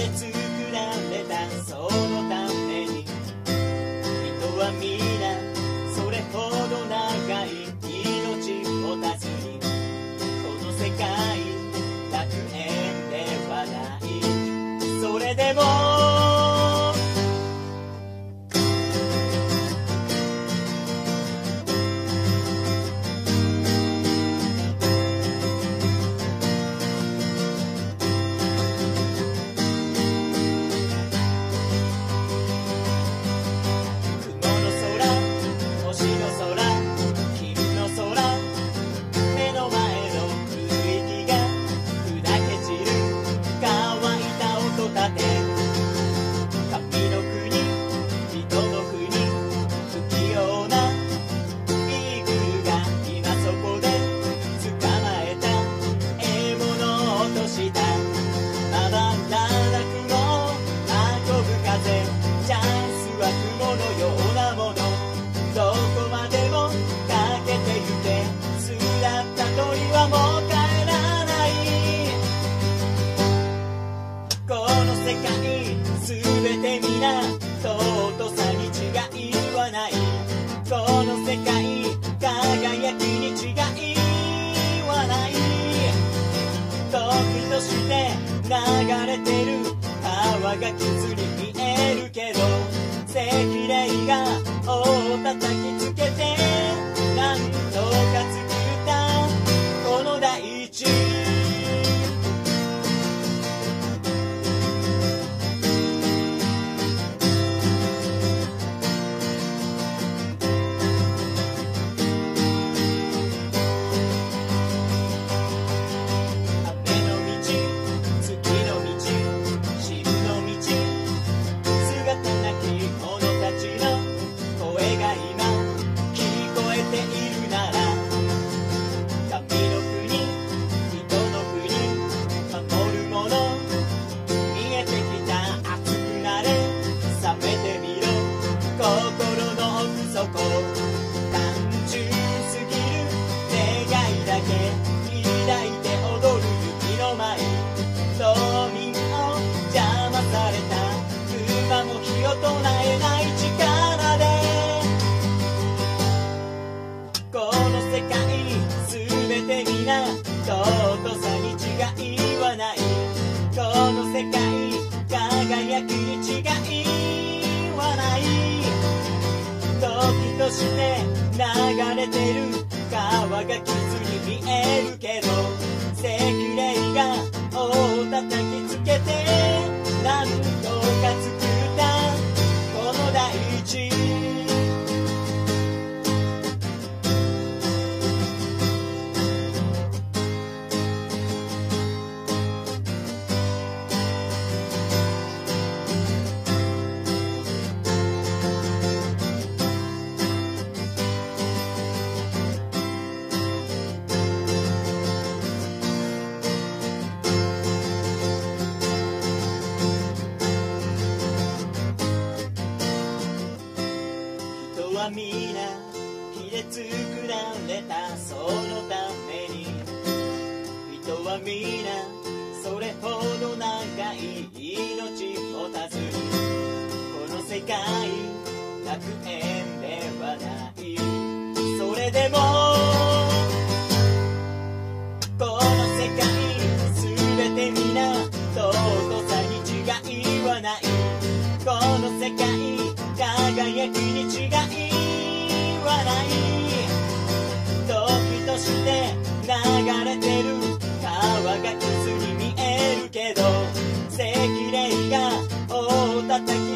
で作られた。そのために人は皆輝きにいとして流れてる川が傷に見えるけど赤霊が尾をたきつけてなんとかつして流れてる川が刻はな木で作られたそのために人は皆それほど長い命持たずこの世界楽園ではない。それでもこの世界全て皆尊さに違いはない。この世界時として流れてる川が靴に見えるけど赤霊が大叩き